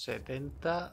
70.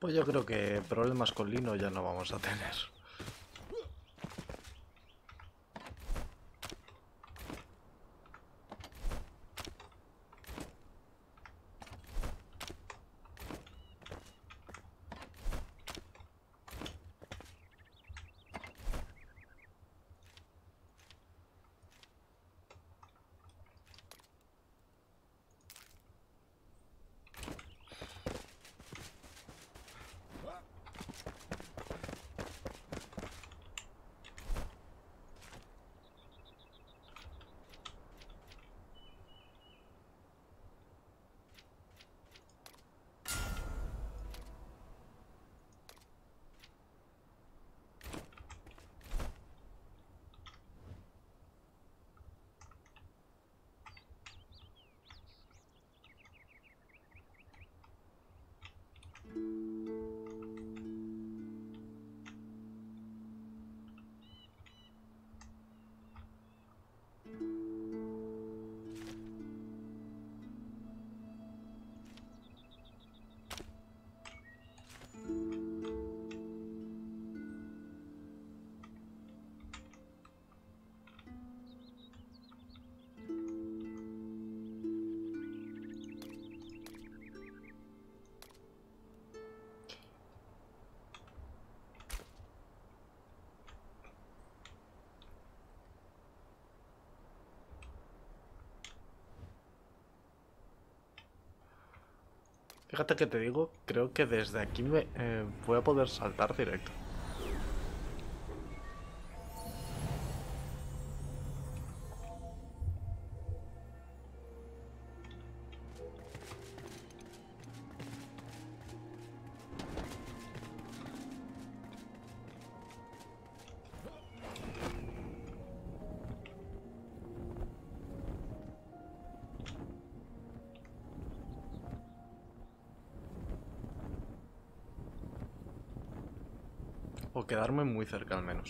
Pues yo creo que problemas con Lino ya no vamos a tener. Fíjate que te digo, creo que desde aquí me eh, voy a poder saltar directo. O quedarme muy cerca al menos.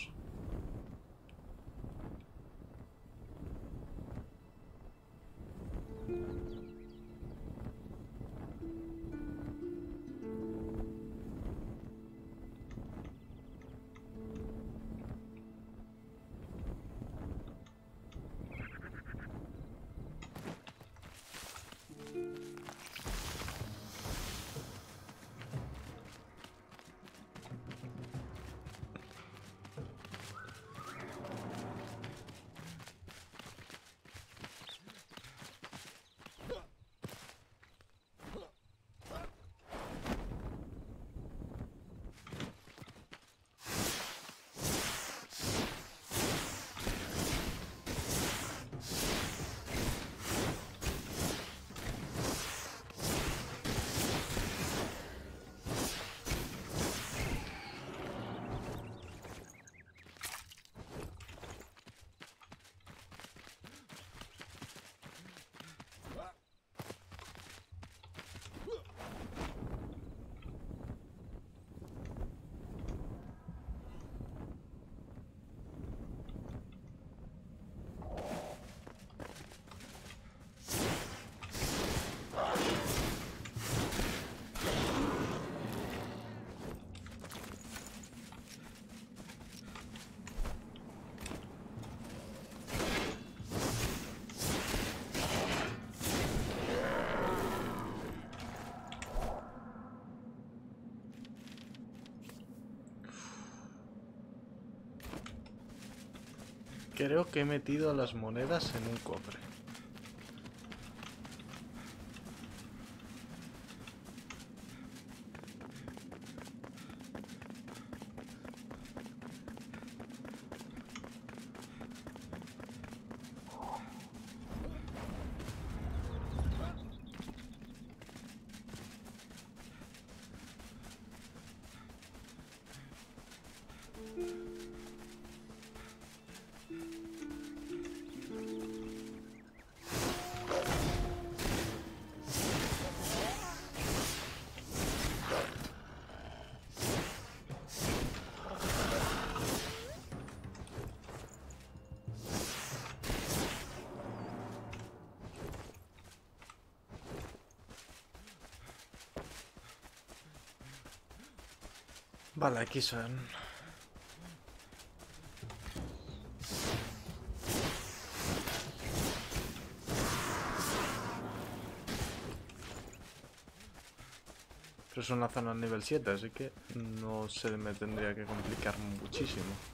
Creo que he metido las monedas en un cofre. Vale, aquí son. Pero es una zona nivel 7, así que no se me tendría que complicar muchísimo.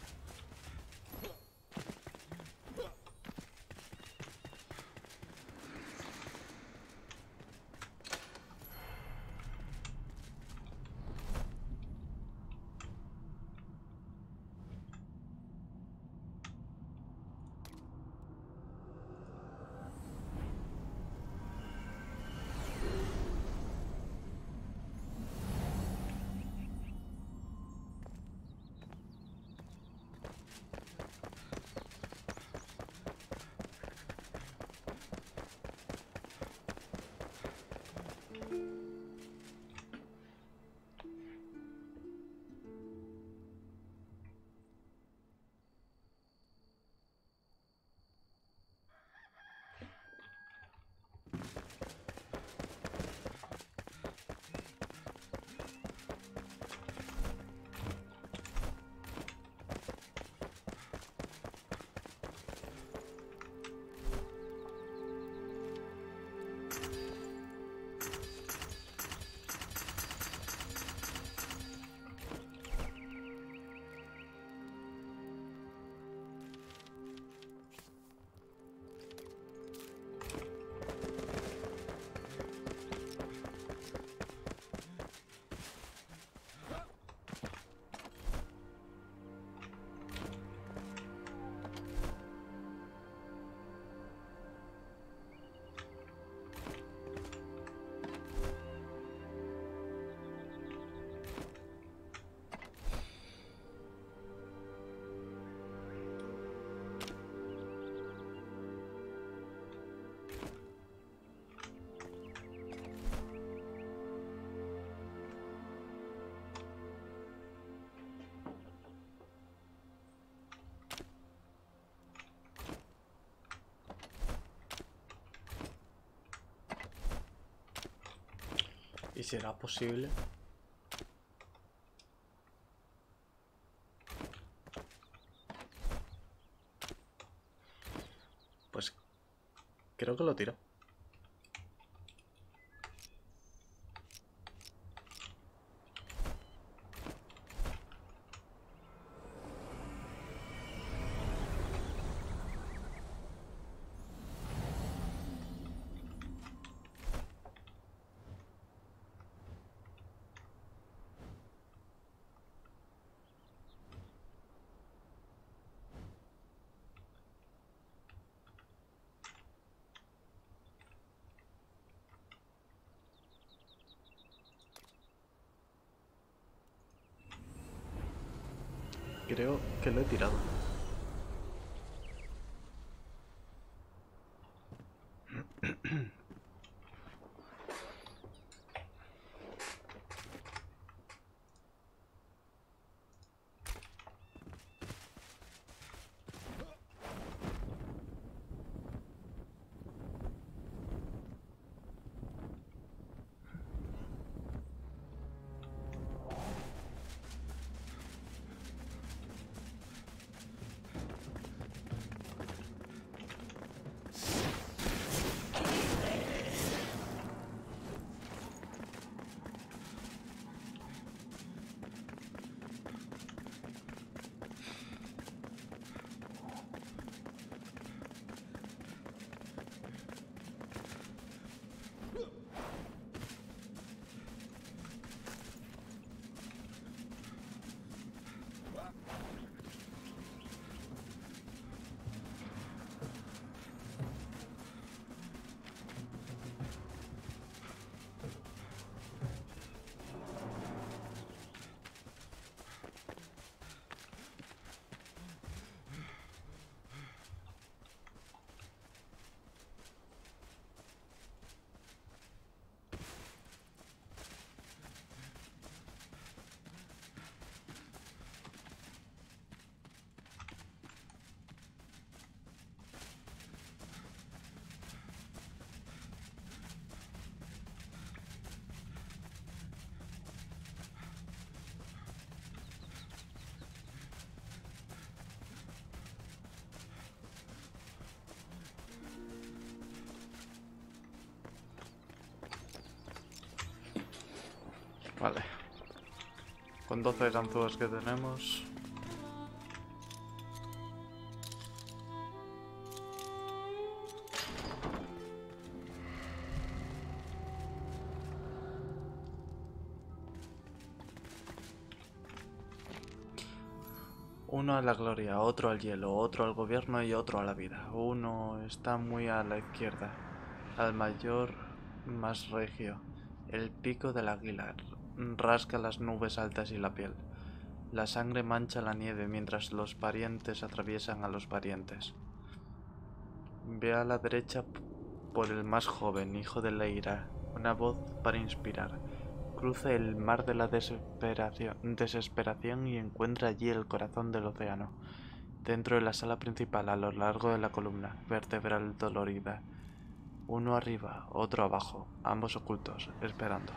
Será posible? Pues creo que lo tiro. Creo que lo he tirado. Vale. Con 12 ganzúas que tenemos. Uno a la gloria, otro al hielo, otro al gobierno y otro a la vida. Uno está muy a la izquierda, al mayor más regio. El pico del águila rasca las nubes altas y la piel. La sangre mancha la nieve mientras los parientes atraviesan a los parientes. Ve a la derecha por el más joven, hijo de Leira, una voz para inspirar. Cruza el mar de la desesperación, desesperación y encuentra allí el corazón del océano. Dentro de la sala principal, a lo largo de la columna vertebral dolorida. Uno arriba, otro abajo, ambos ocultos, esperando.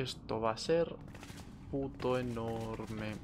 Esto va a ser puto enorme.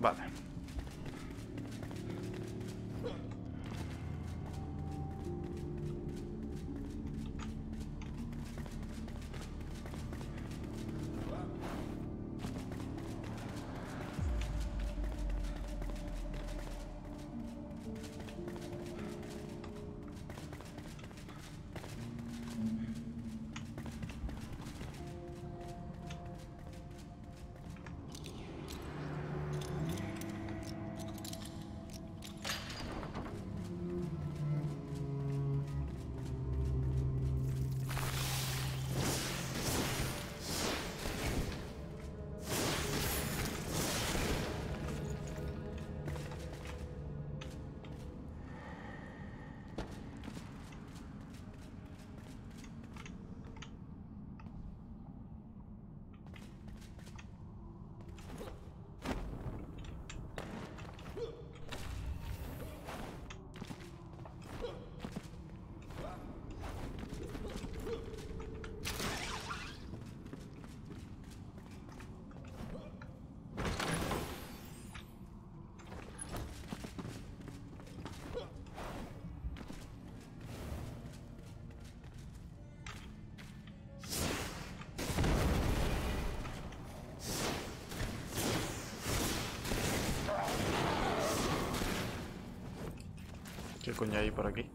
Vale. Coño hay por aquí?